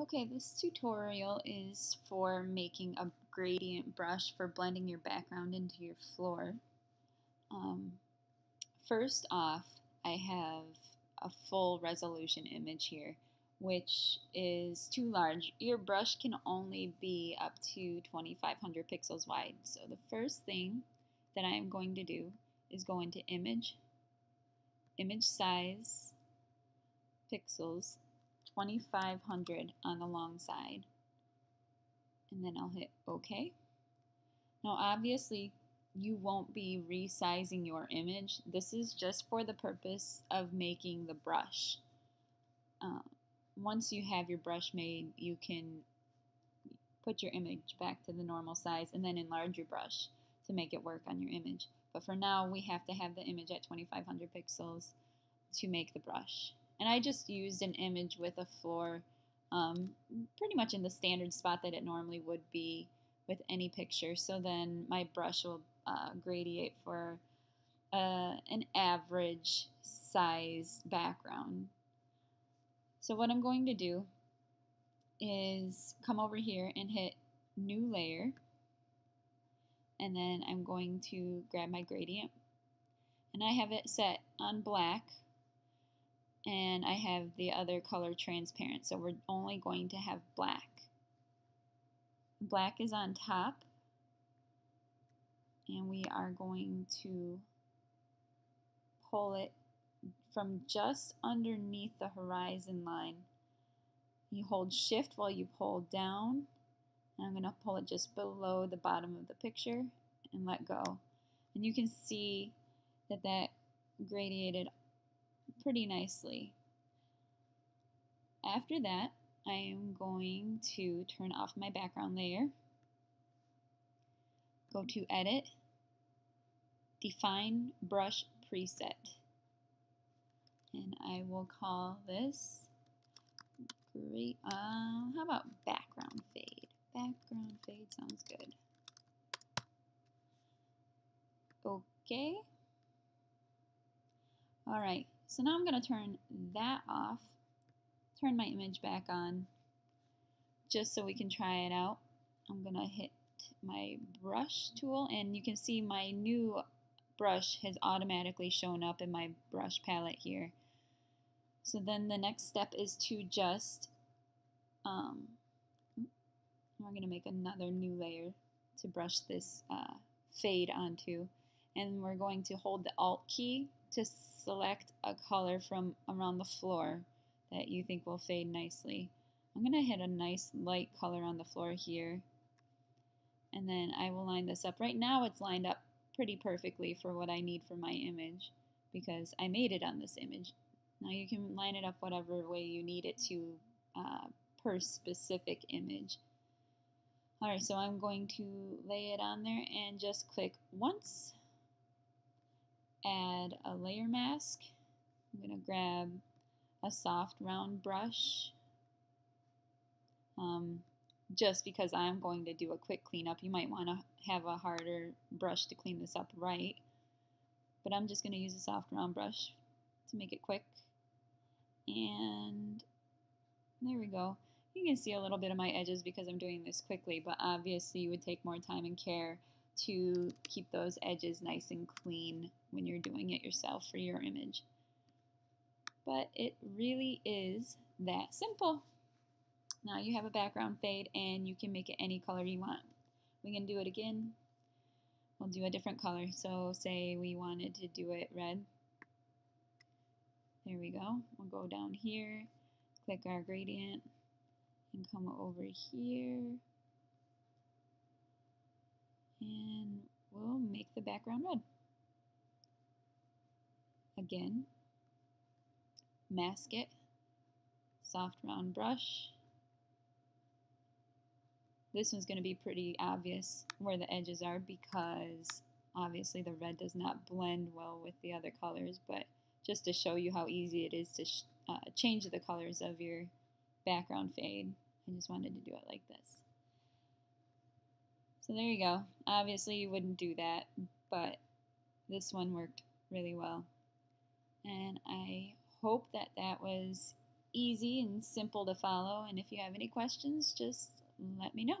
Okay, this tutorial is for making a gradient brush for blending your background into your floor. Um, first off, I have a full resolution image here, which is too large. Your brush can only be up to 2500 pixels wide. So the first thing that I am going to do is go into Image, Image Size, Pixels, 2500 on the long side and then I'll hit OK. Now obviously you won't be resizing your image. This is just for the purpose of making the brush. Um, once you have your brush made, you can put your image back to the normal size and then enlarge your brush to make it work on your image. But for now, we have to have the image at 2500 pixels to make the brush. And I just used an image with a floor um, pretty much in the standard spot that it normally would be with any picture. So then my brush will uh, gradiate for uh, an average size background. So what I'm going to do is come over here and hit new layer and then I'm going to grab my gradient and I have it set on black and I have the other color transparent so we're only going to have black. Black is on top. And we are going to pull it from just underneath the horizon line. You hold shift while you pull down. And I'm going to pull it just below the bottom of the picture and let go. And you can see that that gradiated pretty nicely. After that, I am going to turn off my background layer, go to Edit, Define Brush Preset, and I will call this great, uh, how about background fade? Background fade sounds good. Okay. All right, so now I'm going to turn that off, turn my image back on, just so we can try it out. I'm going to hit my brush tool, and you can see my new brush has automatically shown up in my brush palette here. So then the next step is to just, um, we're going to make another new layer to brush this uh, fade onto. And we're going to hold the Alt key to select a color from around the floor that you think will fade nicely. I'm going to hit a nice light color on the floor here and then I will line this up. Right now it's lined up pretty perfectly for what I need for my image because I made it on this image. Now you can line it up whatever way you need it to uh, per specific image. Alright, so I'm going to lay it on there and just click once add a layer mask. I'm going to grab a soft round brush um, just because I'm going to do a quick cleanup. You might want to have a harder brush to clean this up right. But I'm just going to use a soft round brush to make it quick. And there we go. You can see a little bit of my edges because I'm doing this quickly, but obviously you would take more time and care to keep those edges nice and clean when you're doing it yourself for your image. But it really is that simple. Now you have a background fade and you can make it any color you want. We can do it again. We'll do a different color. So say we wanted to do it red. There we go. We'll go down here, click our gradient, and come over here and we'll make the background red. Again, mask it, soft round brush. This one's going to be pretty obvious where the edges are because obviously the red does not blend well with the other colors, but just to show you how easy it is to uh, change the colors of your background fade, I just wanted to do it like this. So there you go. Obviously you wouldn't do that, but this one worked really well. And I hope that that was easy and simple to follow. And if you have any questions, just let me know.